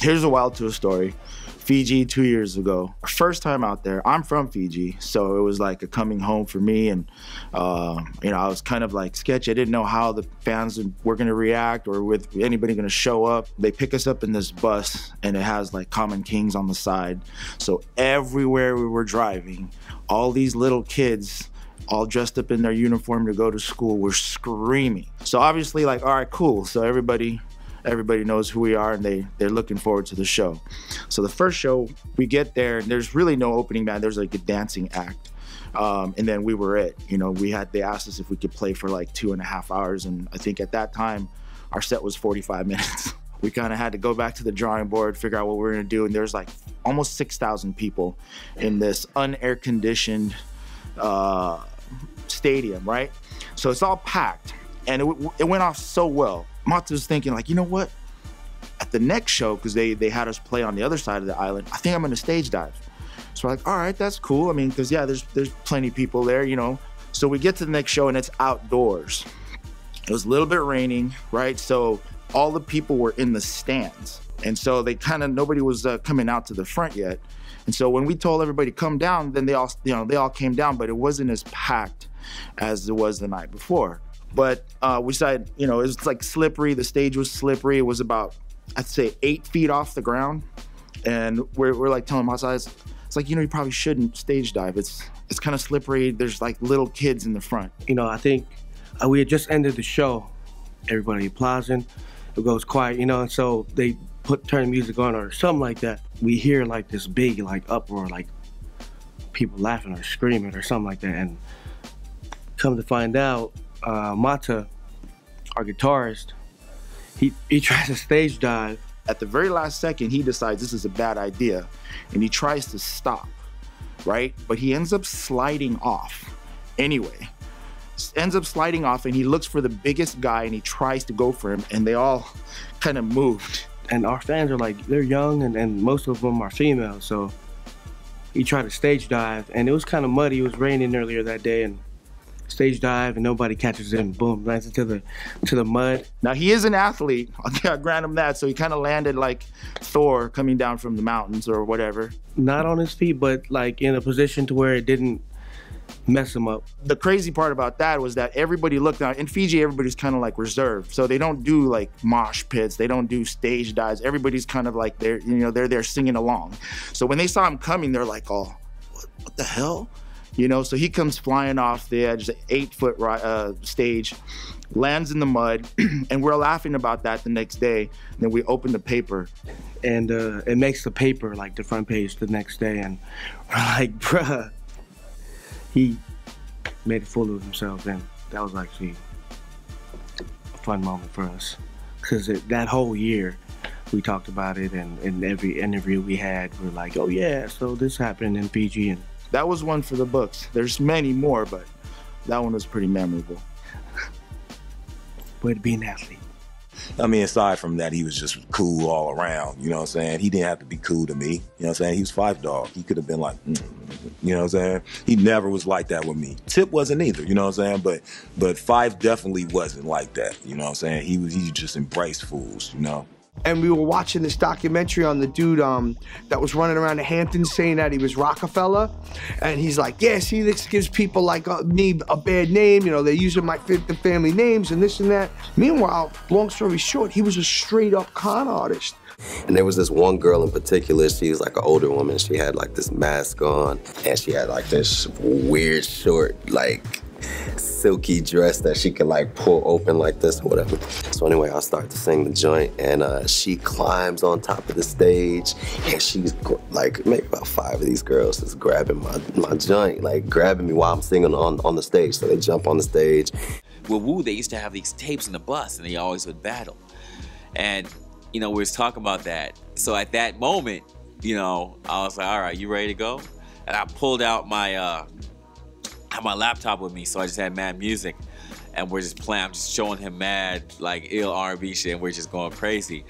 Here's a wild tour story. Fiji two years ago. First time out there. I'm from Fiji, so it was like a coming home for me. And uh, you know, I was kind of like sketchy. I didn't know how the fans were gonna react or with anybody gonna show up. They pick us up in this bus, and it has like Common Kings on the side. So everywhere we were driving, all these little kids all dressed up in their uniform to go to school were screaming. So obviously, like, all right, cool. So everybody everybody knows who we are and they they're looking forward to the show. So the first show we get there and there's really no opening band. There's like a dancing act. Um, and then we were it. You know, we had they asked us if we could play for like two and a half hours, and I think at that time our set was 45 minutes. we kind of had to go back to the drawing board, figure out what we are gonna do, and there's like almost 6,000 people in this unair conditioned uh, stadium, right? So it's all packed, and it, it went off so well. Was thinking like, you know what? At the next show, because they they had us play on the other side of the island, I think I'm gonna stage dive. So we're like, all right, that's cool. I mean, because yeah, there's there's plenty of people there, you know. So we get to the next show and it's outdoors. It was a little bit raining, right? So all the people were in the stands, and so they kind of nobody was uh, coming out to the front yet. And so when we told everybody to come down, then they all you know they all came down, but it wasn't as packed as it was the night before. But uh, we decided, you know, it was like slippery. The stage was slippery. It was about, I'd say, eight feet off the ground. And we're, we're like telling Masa, it's, it's like, you know, you probably shouldn't stage dive. It's it's kind of slippery. There's like little kids in the front. You know, I think uh, we had just ended the show. Everybody applauding. It goes quiet, you know, so they put turn the music on or something like that. We hear like this big like uproar, like people laughing or screaming or something like that. And come to find out, uh, Mata, our guitarist, he, he tries to stage dive. At the very last second, he decides this is a bad idea and he tries to stop, right? But he ends up sliding off anyway. Ends up sliding off and he looks for the biggest guy and he tries to go for him and they all kind of moved. And our fans are like, they're young and, and most of them are female. So he tried to stage dive and it was kind of muddy. It was raining earlier that day and stage dive and nobody catches him. Boom, lands into the to the mud. Now he is an athlete. I'll grant him that. So he kind of landed like Thor coming down from the mountains or whatever. Not on his feet, but like in a position to where it didn't mess him up. The crazy part about that was that everybody looked out in Fiji. Everybody's kind of like reserved, so they don't do like mosh pits. They don't do stage dives. Everybody's kind of like they're you know they're there singing along. So when they saw him coming, they're like, oh, what, what the hell? You know, so he comes flying off the edge, the eight foot uh, stage, lands in the mud, and we're laughing about that the next day. And then we open the paper, and uh, it makes the paper like the front page the next day, and we're like, bruh, he made a fool of himself, and that was actually a fun moment for us because that whole year we talked about it, and in every interview we had, we are like, oh yeah, so this happened in Fiji, and that was one for the books. There's many more, but that one was pretty memorable. Way to be an athlete. I mean, aside from that, he was just cool all around. You know what I'm saying? He didn't have to be cool to me. You know what I'm saying? He was Phife Dawg. He could have been like, mm, you know what I'm saying? He never was like that with me. Tip wasn't either. You know what I'm saying? But but Phife definitely wasn't like that. You know what I'm saying? He was he just embraced fools. You know and we were watching this documentary on the dude um, that was running around the Hamptons saying that he was Rockefeller, and he's like, "Yeah, see, this gives people like uh, me a bad name. You know, they're using my the family names and this and that." Meanwhile, long story short, he was a straight up con artist. And there was this one girl in particular, she was like an older woman. She had like this mask on and she had like this weird short, like silky dress that she could like pull open like this or whatever. So anyway, I start to sing the joint and uh, she climbs on top of the stage and she's like maybe about five of these girls is grabbing my, my joint, like grabbing me while I'm singing on, on the stage. So they jump on the stage. With Wu, they used to have these tapes in the bus and they always would battle. And, you know, we was talking about that. So at that moment, you know, I was like, all right, you ready to go? And I pulled out my uh, have my laptop with me, so I just had mad music, and we're just playing. I'm just showing him mad like ill R&B shit, and we're just going crazy.